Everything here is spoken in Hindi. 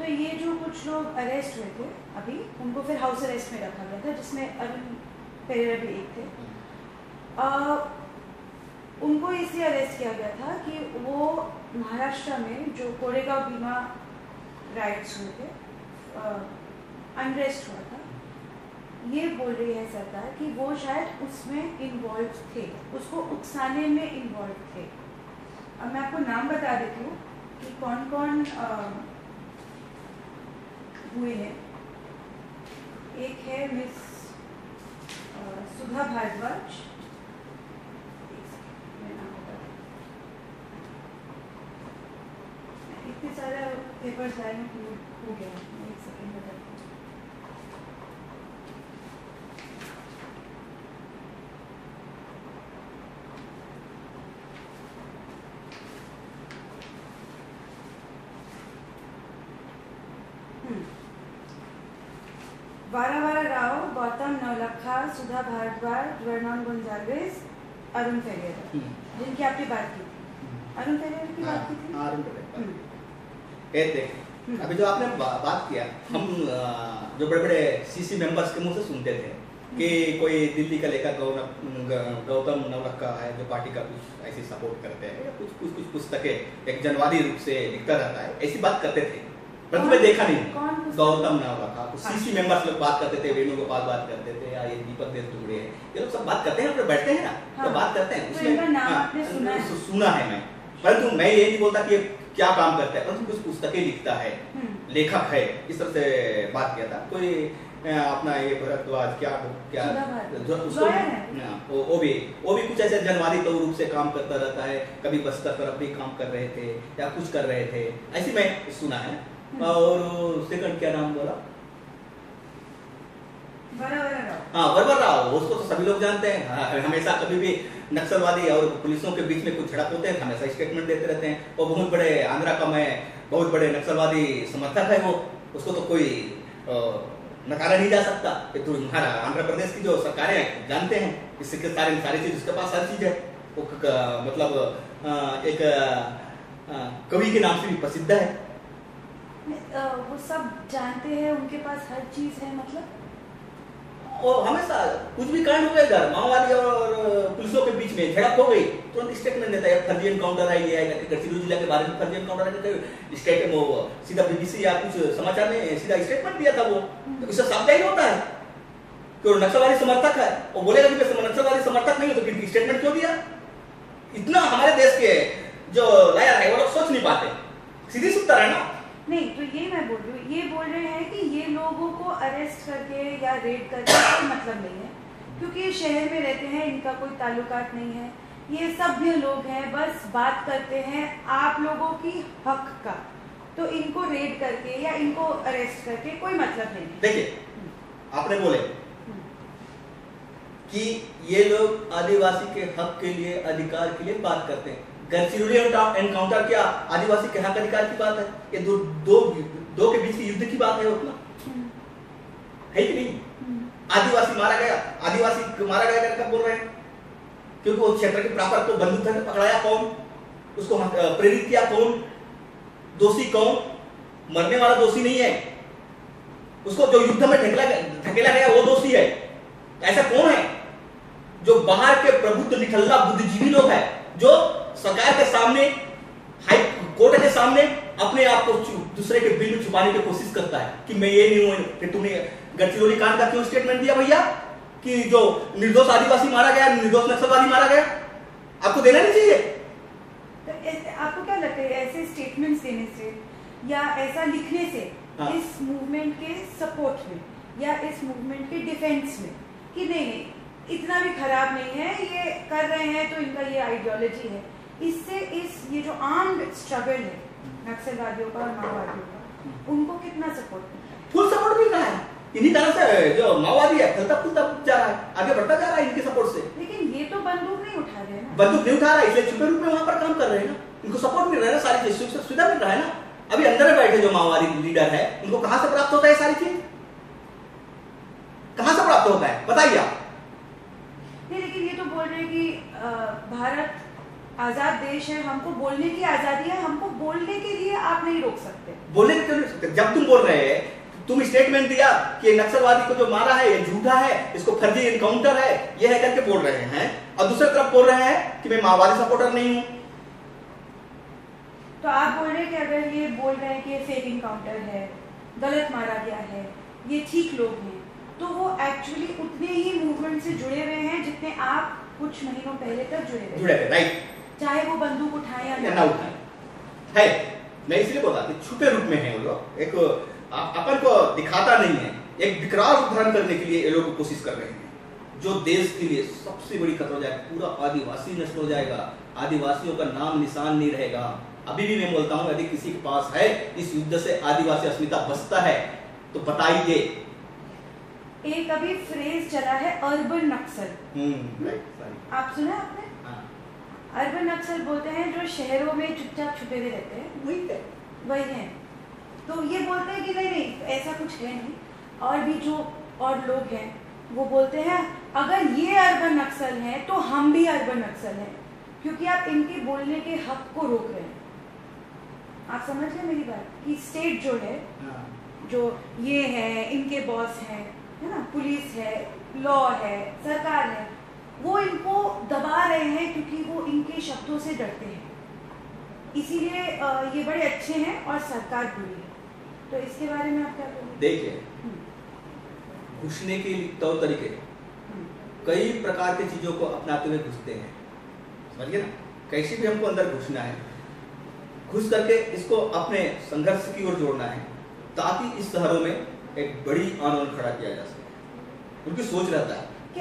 तो ये जो कुछ लोग अरेस्ट हुए थे अभी उनको फिर हाउस अरेस्ट में रखा गया था जिसमें अरुण पेरेरा भी एक थे। आ, उनको इसलिए अरेस्ट किया गया था कि वो महाराष्ट्र में जो कोरेगांव भीमा राइट्स हुए थे अनरेस्ट हुआ था। ये बोल रही है सरकार कि वो शायद उसमें इन्वॉल्व थे उसको उकसाने में इन्वॉल्व थे। अब मैं आपको नाम बता देती हूँ कि कौन कौन अ, हुए हैं। एक है मिस सुधा भारद्वाज। इतने सारे पेपर्स आए हैं हो गया। एक सेकेंड बताती हूँ हम्म। वारा वारा राव गौतम नवलखा सुधा भारद्वाज वर्णन गोंजाल्वेज अरुण फेरेरा जिनकी आपने बात की थी। अरुण फेरेरा की बात की थी? हाँ, अरुण पटेल। हम्म, देख हम्म। अभी जो आपने बा, बात किया हम जो बड़े बड़े सीसी मेंबर्स के मुँह से सुनते थे कि कोई दिल्ली का लेकर गौतम नवलखा है जो पार्टी का कुछ ऐसी सपोर्ट करते हैं कुछ कुछ कुछ पुस्तकें एक जनवादी रूप से लिखता रहता है ऐसी बात करते थे। परंतु मैं देखा नहीं? गौतम कुछ अच्छा। सीसी मेंबर्स लोग बात करते थे वेणुगोपाल बात करते थे या ये दीपक देव टुकड़े हैं। ये लोग सब बात करते हैं अपने बैठते हैं ना? हाँ। तो बात करते हैं। तो इनका सुना है? सुना है मैं। परंतु मैं ये नहीं बोलता कि क्या काम करता है परंतु कुछ पुस्तकें लिखता है। हम्म, लेखक है इस तरह से बात किया था। कोई अपना ये भरद्वाज क्या क्या जो उसको हाँ, वो वो भी वो भी कुछ ऐसे जनवादी तौर रूप से काम करता रहता है कभी बस्तर पर अपने काम कर रहे थे या कुछ कर रहे थे। ऐसी मैं सुना है। और सेकंड क्या नाम बोला? हाँ बरबर राव उसको तो सभी लोग जानते हैं। हाँ, हमेशा कभी भी नक्सलवादी और पुलिसों के बीच में कुछ झड़प होते हैं हमेशा स्टेटमेंट देते रहते हैं। वो बहुत बड़े आंध्रा का मैं बहुत बड़े नक्सलवादी समर्थक है वो। उसको तो कोई नकारा नहीं जा सकता। ये तो हमारा आंध्र प्रदेश की जो सरकारें हैं जानते हैं। इससे के सारे सारी चीज़ उसके पास हर चीज़ है। वो क- क- मतलब एक कवि के नाम से भी प्रसिद्ध है। वो सब जानते हैं, उनके पास हर चीज़ है मतलब? वो हमेशा कुछ भी कांड हो गया, इधर माओवादी और पुलिसों के बीच में झड़प हो गई, तुरंत स्टेटमेंट देता है फर्जी एनकाउंटर है, ये है गढ़चिरौली जिला के बारे में फर्जी एनकाउंटर है करके स्टेट वो सीधा बीबीसी या कुछ समाचार में सीधा स्टेटमेंट दिया था वो। तो इससे साफ़ ज़ाहिर होता है कि नक्सलवादी समर्थक है वो बोलेगा कि नक्सलवादी समर्थक नहीं हूँ तो फिर स्टेटमेंट क्यों दिया? इतना हमारे देश के जो लायर है, वो लोग सोच नहीं पाते। सीधी सी है ना? नहीं तो ये मैं बोल रही हूँ, ये बोल रहे हैं कि ये लोगों को अरेस्ट करके या रेड करके कोई मतलब नहीं है। क्योंकि ये शहर में रहते हैं, इनका कोई ताल्लुकात नहीं है। ये सभ्य लोग हैं, बस बात करते हैं आप लोगों की हक का। तो इनको रेड करके या इनको अरेस्ट करके कोई मतलब नहीं देखिए, आपने बोले कि ये लोग आदिवासी के हक के लिए, अधिकार के लिए बात करते हैं। एनकाउंटर क्या। आदिवासी के हक अधिकार की बात है। ये दो दो दो के बीच की युद्ध की बात है उतना है कि नहीं? आदिवासी मारा गया। आदिवासी मारा गया करके बोल रहे हैं। क्योंकि वो क्षेत्र के प्रापर को बंदूक से पकड़ाया कौन? उसको प्रेरित किया कौन? दोषी कौन? मरने वाला दोषी नहीं है। उसको जो युद्ध में ढकेला ढकेला गया, वो दोषी है। ऐसा कौन है? जो बाहर के प्रबुद्ध निठल्ला बुद्धिजीवी लोग है, जो सरकार के सामने हाई कोर्ट के सामने अपने आप को दूसरे के बिल में छुपाने की कोशिश करता है कि मैं ये नहीं हूँ फिर तुमने गढ़चिरौली कांड का क्यों स्टेटमेंट दिया भैया? कि जो निर्दोष आदिवासी मारा गया निर्दोष नक्सलवादी मारा गया? आपको देना नहीं चाहिए? तो आपको क्या लगता है ऐसे स्टेटमेंट्स देने से या ऐसा लिखने से हाँ। इस मूवमेंट के सपोर्ट में या इस मूवमेंट के डिफेंस में कि नहीं नहीं इतना भी खराब नहीं है ये कर रहे हैं तो इनका ये आइडियोलॉजी है। इससे इस ये जो आर्म्ड स्ट्रगल है नक्सलवादियों का और माओवादियों का उनको कितना सपोर्ट है? फुल सपोर्ट मिल रहा है? इन्हीं तरह से जो माओवादी है फलता फूलता जा रहा है आगे बढ़ता जा रहा है इनके सपोर्ट से। लेकिन ये तो बंदूक नहीं उठा रहे ना। बंदूक नहीं उठा रहा है इसलिए छुपे रूप में वहाँ पर काम कर रहे हैं ना। इनको सपोर्ट मिल रहा है ना सारी चीज़ सुविधा मिल रहा है ना। अभी अंदर बैठे जो माओवादी लीडर है उनको कहाँ से प्राप्त होता है सारी चीज़? कहाँ से प्राप्त होता है? बताइए आप नहीं लेकिन ये तो बोल रहे हैं कि अ, भारत आज़ाद देश है हमको बोलने की आज़ादी है हमको बोलने के लिए आप नहीं रोक सकते। बोलने के क्यों नहीं सकते। जब तुम बोल रहे हैं तुम स्टेटमेंट दिया कि नक्सलवादी को जो मारा है ये झूठा है इसको फर्जी इनकाउंटर है ये है करके बोल रहे हैं। और दूसरी तरफ़ बोल रहे हैं कि मैं माओवादी सपोर्टर नहीं हूँ। तो आप बोल रहे हैं कि अगर ये बोल रहे हैं कि ये फेक इनकाउंटर है गलत मारा गया है ये ठीक लोग हैं तो वो एक्चुअली उतने ही मूवमेंट से जुड़े हुए हैं जितने आप कुछ महीनों पहले तक जुड़े हुए जुड़े थे राइट चाहे वो बंदूक उठाए या ना उठाए। है मैं इसलिए बोला कि छुपे रूप में है वो लोग। एक अपन को दिखाता नहीं है। एक विकराल धारण करने के लिए ये लोग कोशिश कर रहे हैं। जो देश के लिए सबसे बड़ी खतरा हो जाएगा पूरा आदिवासी नष्ट हो जाएगा। आदिवासियों का नाम निशान नहीं रहेगा। अभी भी मैं बोलता हूँ यदि किसी के पास है इस युद्ध से आदिवासी अस्मिता बचता है तो बताइए। एक अभी फ्रेज चला है अर्बन नक्सल। हम्म. आप सुना आपने? अर्बन नक्सल बोलते हैं जो शहरों में चुपचाप छुपे हुए रहते हैं। वही है वही है। तो ये बोलते हैं कि नहीं नहीं ऐसा कुछ है नहीं। और भी जो और लोग हैं वो बोलते हैं अगर ये अर्बन नक्सल हैं तो हम भी अर्बन नक्सल हैं क्योंकि आप इनके बोलने के हक को रोक रहे हैं। आप समझ रहे मेरी बात? कि स्टेट जो है हाँ, जो ये है इनके बॉस हैं है ना? पुलिस है लॉ है सरकार है वो इनको दबा रहे हैं क्योंकि वो इनके शब्दों से डरते हैं। इसीलिए ये बड़े अच्छे हैं और सरकार बुरी है। तो इसके बारे में आप क्या कहोगे? देखिए हम्म, घुसने के तौर तरीके। हम्म, कई प्रकार की चीज़ों को अपनाते हुए घुसते हैं। समझिए ना? कैसे भी हमको अंदर घुसना है घुस करके इसको अपने संघर्ष की ओर जोड़ना है ताकि इस शहरों में एक बड़ी आंदोलन खड़ा किया जा सके। उनकी सोच रहता है। कि